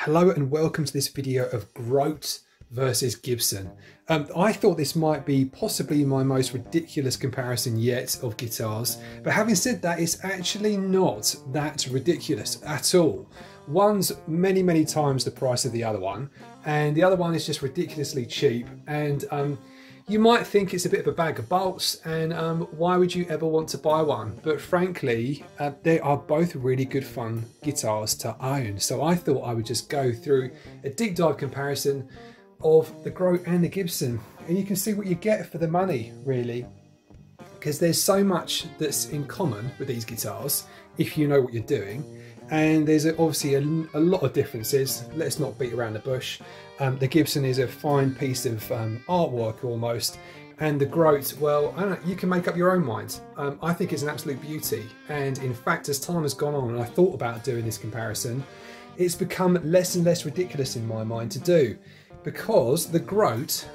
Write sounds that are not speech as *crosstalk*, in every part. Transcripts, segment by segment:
Hello and welcome to this video of Grote versus Gibson. Um, I thought this might be possibly my most ridiculous comparison yet of guitars, but having said that, it's actually not that ridiculous at all. One's many, many times the price of the other one, and the other one is just ridiculously cheap. And um, you might think it's a bit of a bag of bolts, and um, why would you ever want to buy one? But frankly, uh, they are both really good fun guitars to own. So I thought I would just go through a deep dive comparison of the Grote and the Gibson, and you can see what you get for the money, really. Because there's so much that's in common with these guitars if you know what you're doing and there's obviously a, a, lot of differences. Let's not beat around the bush. Um, the Gibson is a fine piece of um, artwork almost, and the Grote, well, know, you can make up your own mind. Um, I think it's an absolute beauty, and in fact, as time has gone on and I thought about doing this comparison, it's become less and less ridiculous in my mind to do, because the Grote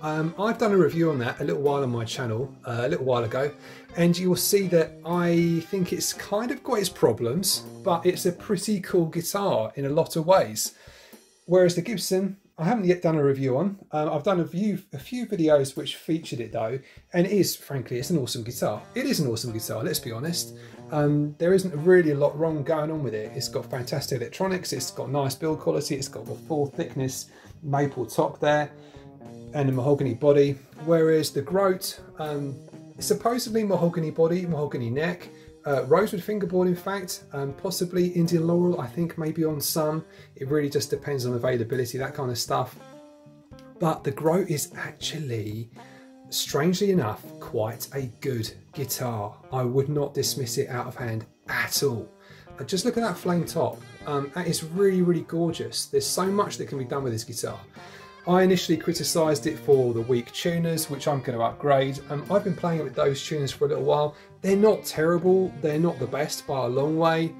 um, I've done a review on that a little while on my channel, uh, a little while ago, and you will see that I think it's kind of got its problems, but it's a pretty cool guitar in a lot of ways. Whereas the Gibson, I haven't yet done a review on. Um, I've done a few, a few videos which featured it though, and it is, frankly, it's an awesome guitar. It is an awesome guitar, let's be honest. Um, there isn't really a lot wrong going on with it. It's got fantastic electronics, it's got nice build quality, it's got the full thickness maple top there and a mahogany body, whereas the Grote, um, supposedly mahogany body, mahogany neck, uh, rosewood fingerboard in fact, um, possibly Indian laurel, I think maybe on some. It really just depends on availability, that kind of stuff. But the Grote is actually, strangely enough, quite a good guitar. I would not dismiss it out of hand at all. Uh, just look at that flame top. Um, that is really, really gorgeous. There's so much that can be done with this guitar. I initially criticised it for the weak tuners, which I'm going to upgrade. Um, I've been playing it with those tuners for a little while. They're not terrible, they're not the best by a long way.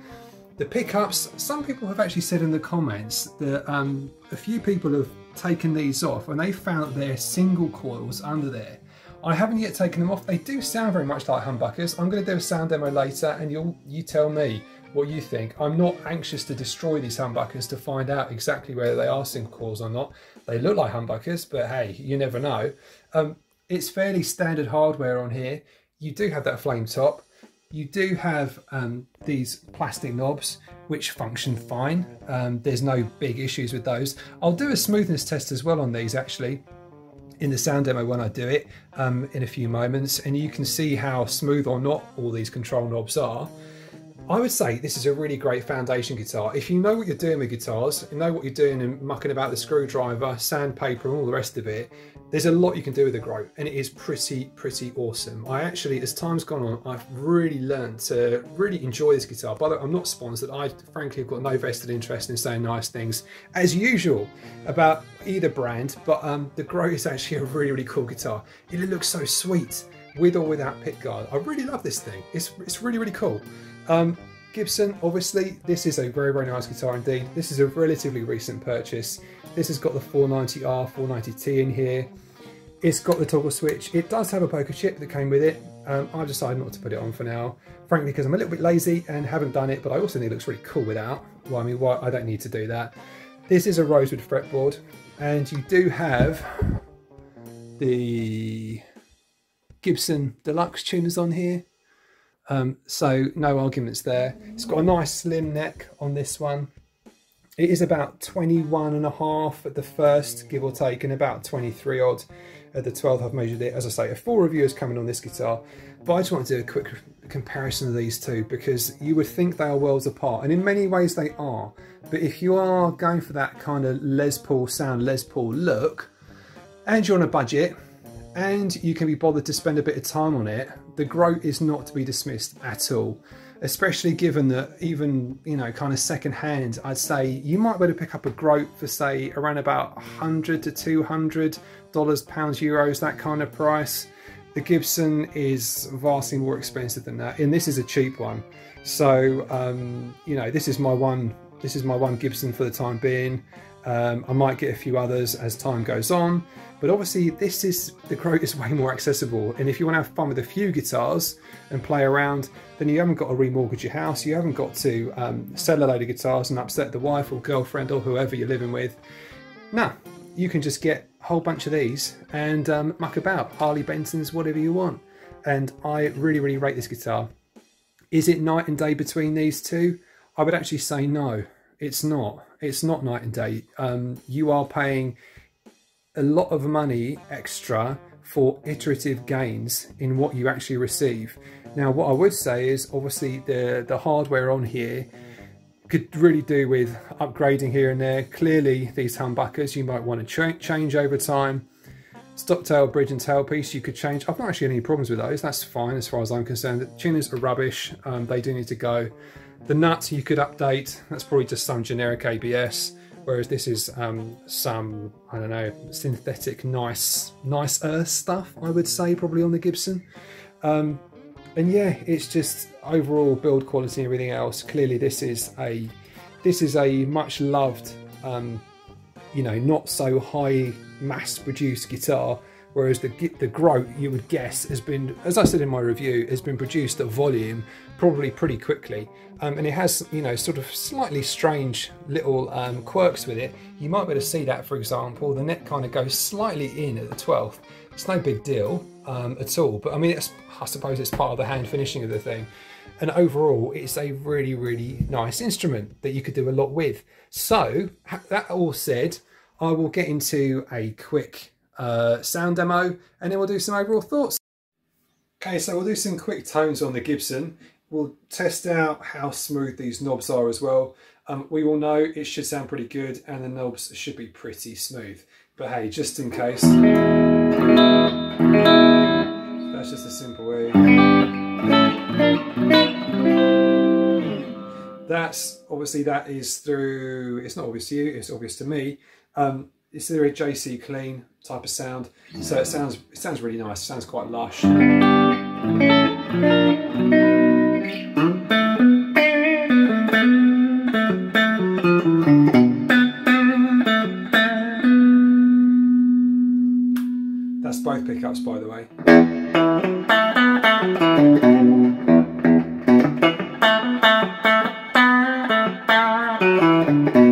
The pickups, some people have actually said in the comments that um, a few people have taken these off and they found their single coils under there. I haven't yet taken them off. They do sound very much like humbuckers. I'm going to do a sound demo later and you'll you tell me what you think. I'm not anxious to destroy these humbuckers to find out exactly whether they are single coils or not. They look like humbuckers, but hey, you never know. Um, it's fairly standard hardware on here. You do have that flame top. You do have um, these plastic knobs, which function fine. Um, there's no big issues with those. I'll do a smoothness test as well on these actually in the sound demo when I do it um, in a few moments and you can see how smooth or not all these control knobs are. I would say this is a really great foundation guitar. If you know what you're doing with guitars, you know what you're doing and mucking about the screwdriver, sandpaper and all the rest of it, there's a lot you can do with the Grote and it is pretty, pretty awesome. I actually, as time's gone on, I've really learned to really enjoy this guitar. By the way, I'm not sponsored. I frankly have got no vested interest in saying nice things as usual about either brand, but um, the Grote is actually a really, really cool guitar. It looks so sweet with or without pickguard. I really love this thing. It's, it's really, really cool. Um, Gibson, obviously, this is a very, very nice guitar indeed. This is a relatively recent purchase. This has got the 490R, 490T in here. It's got the toggle switch. It does have a poker chip that came with it. Um, I've decided not to put it on for now, frankly, because I'm a little bit lazy and haven't done it, but I also think it looks really cool without. Well, I mean, why, I don't need to do that. This is a rosewood fretboard, and you do have the Gibson Deluxe tuners on here. Um, so no arguments there. It's got a nice slim neck on this one. It is about 21 and a half at the first, give or take, and about 23 odd at the 12th I've measured it. As I say, a full review is coming on this guitar, but I just want to do a quick comparison of these two because you would think they are worlds apart, and in many ways they are. But if you are going for that kind of Les Paul sound, Les Paul look, and you're on a budget, and you can be bothered to spend a bit of time on it, the Grote is not to be dismissed at all. Especially given that even, you know, kind of second hand, I'd say you might be able to pick up a Grote for say around about 100 to 200 dollars, pounds, euros, that kind of price. The Gibson is vastly more expensive than that, and this is a cheap one. So, um, you know, this is my one This is my one Gibson for the time being. Um, I might get a few others as time goes on, but obviously this is the Grote is *laughs* way more accessible. And if you want to have fun with a few guitars and play around, then you haven't got to remortgage your house. You haven't got to um, sell a load of guitars and upset the wife or girlfriend or whoever you're living with. No, you can just get a whole bunch of these and um, muck about Harley Benton's, whatever you want. And I really, really rate this guitar. Is it night and day between these two? I would actually say no. It's not. It's not night and day. Um, you are paying a lot of money extra for iterative gains in what you actually receive. Now, what I would say is obviously the, the hardware on here could really do with upgrading here and there. Clearly, these humbuckers you might want to ch change over time. Stop tail, bridge and tailpiece you could change. I've not actually had any problems with those. That's fine as far as I'm concerned. The tuners are rubbish. Um, they do need to go. The nut you could update, that's probably just some generic ABS, whereas this is um, some, I don't know, synthetic nice, nice earth stuff, I would say, probably on the Gibson. Um, and yeah, it's just overall build quality and everything else. Clearly this is a, this is a much loved, um, you know, not so high mass produced guitar whereas the the Grote you would guess has been as I said in my review has been produced at volume probably pretty quickly. Um, and it has you know sort of slightly strange little um, quirks with it. You might be able to see that for example the neck kind of goes slightly in at the 12th it's no big deal um, at all but I mean I suppose it's part of the hand finishing of the thing. And overall it's a really really nice instrument that you could do a lot with. So that all said I will get into a quick uh, sound demo, and then we'll do some overall thoughts. Okay, so we'll do some quick tones on the Gibson. We'll test out how smooth these knobs are as well. Um, we will know it should sound pretty good and the knobs should be pretty smooth. But hey, just in case, that's just a simple way. That's obviously that is through, it's not obvious to you, it's obvious to me. Um, it's a JC clean type of sound. So it sounds it sounds really nice. It sounds quite lush. That's both pickups by the way. So it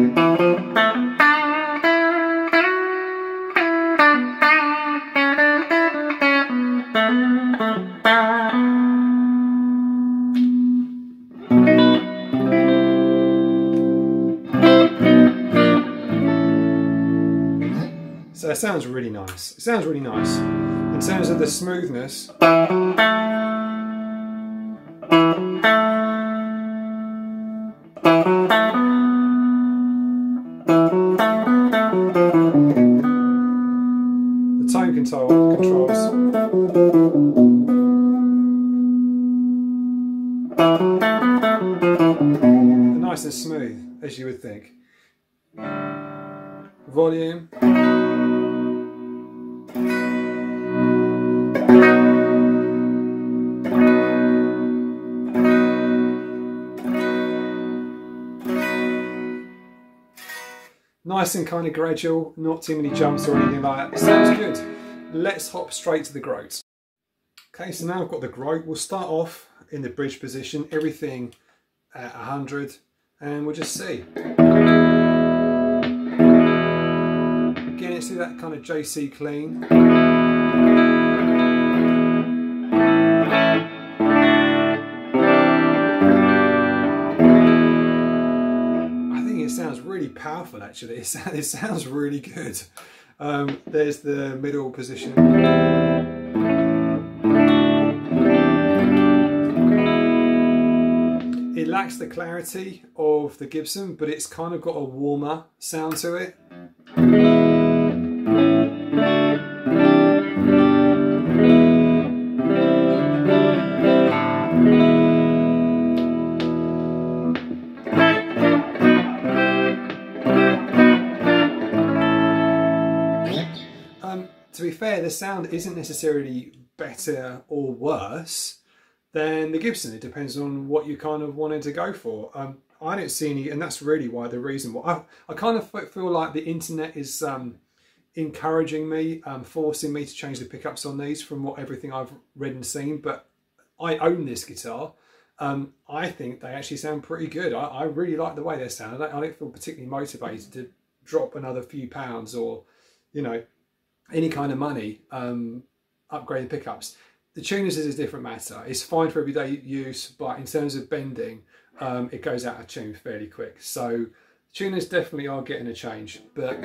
sounds really nice. It sounds really nice. In terms of the smoothness, the tone control controls. nice and smooth, as you would think. Volume. Nice and kind of gradual, not too many jumps or anything like that. Sounds good. Let's hop straight to the Grote. Okay, so now I've got the Grote. We'll start off in the bridge position, everything at 100, and we'll just see. Again, it's that kind of JC clean. Powerful actually. *laughs* It, sounds really good. Um, there's the middle position. It lacks the clarity of the Gibson, but it's kind of got a warmer sound to it. Fair, the sound isn't necessarily better or worse than the Gibson. It depends on what you kind of wanted to go for. Um, I don't see any, and that's really why the reason why I, I kind of feel like the internet is um, encouraging me, um, forcing me to change the pickups on these from what everything I've read and seen. But I own this guitar. Um, I think they actually sound pretty good. I, I really like the way they sound. I don't, I don't, feel particularly motivated to drop another few pounds or, you know, any kind of money um, upgrading pickups. The tuners is a different matter. It's fine for everyday use, but in terms of bending, um, it goes out of tune fairly quick. So tuners definitely are getting a change, but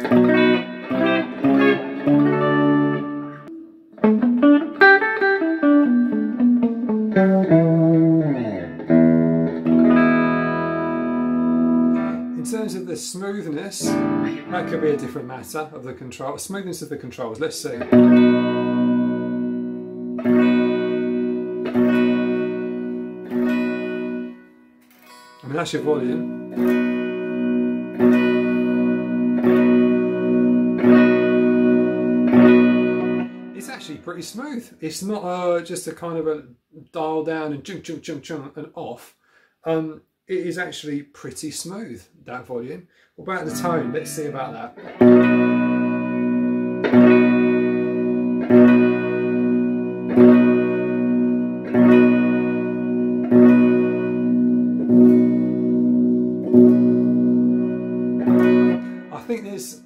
terms of the smoothness, that could be a different matter of the control. Smoothness of the controls, let's see. I mean, that's your volume. It's actually pretty smooth. It's not uh, just a kind of a dial down and junk, junk, junk, junk and off. Um, it is actually pretty smooth, that volume. What about the tone? Let's see about that. I think there's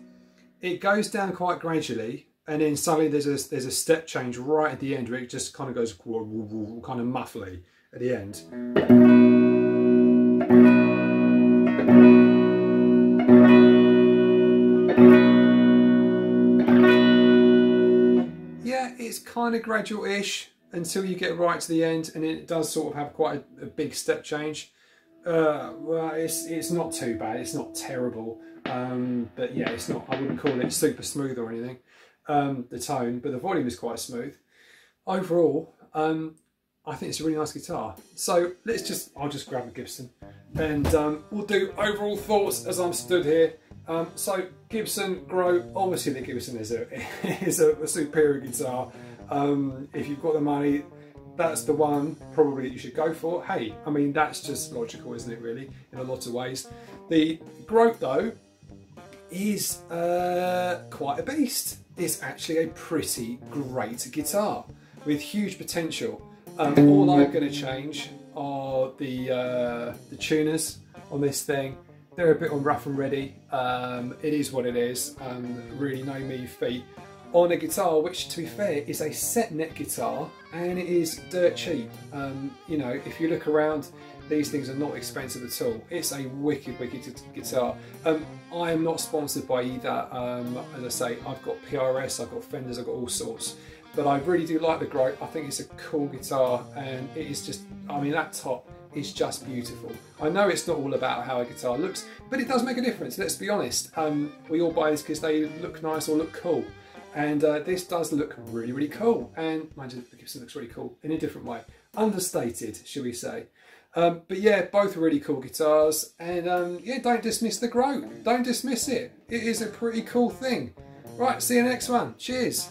it goes down quite gradually and then suddenly there's a there's a step change right at the end where it just kind of goes kind of muffly at the end. Kind of gradual-ish until you get right to the end and it does sort of have quite a, a big step change. Uh, well, it's it's not too bad. It's not terrible. Um, but yeah, it's not. I wouldn't call it super smooth or anything. Um, the tone, but the volume is quite smooth. Overall, um, I think it's a really nice guitar. So let's just. I'll just grab a Gibson, and um, we'll do overall thoughts as I'm stood here. Um, so Gibson Grote, obviously the Gibson is a *laughs* is a, a superior guitar. Um, if you've got the money, that's the one probably that you should go for. Hey, I mean, that's just logical, isn't it, really, in a lot of ways. The Grote, though, is uh, quite a beast. It's actually a pretty great guitar with huge potential. Um, all I'm going to change are the, uh, the tuners on this thing. They're a bit on rough and ready. Um, it is what it is. Um, really no me feet on a guitar, which to be fair is a set neck guitar and it is dirt cheap. Um, you know, if you look around, these things are not expensive at all. It's a wicked, wicked guitar. Um, I am not sponsored by either. Um, as I say, I've got PRS, I've got Fenders, I've got all sorts. But I really do like the Grote. I think it's a cool guitar and it is just, I mean, that top is just beautiful. I know it's not all about how a guitar looks, but it does make a difference, let's be honest. Um, we all buy this because they look nice or look cool. And uh, this does look really, really cool. And mind you, the Gibson looks really cool in a different way. Understated, shall we say. Um, but yeah, both really cool guitars. And um, yeah, don't dismiss the Grote. Don't dismiss it. It is a pretty cool thing. Right, see you next one. Cheers.